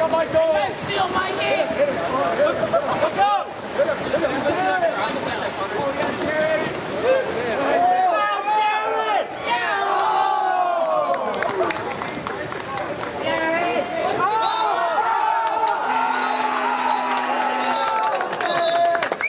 Go, Michael! Steal, Mikey!